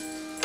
you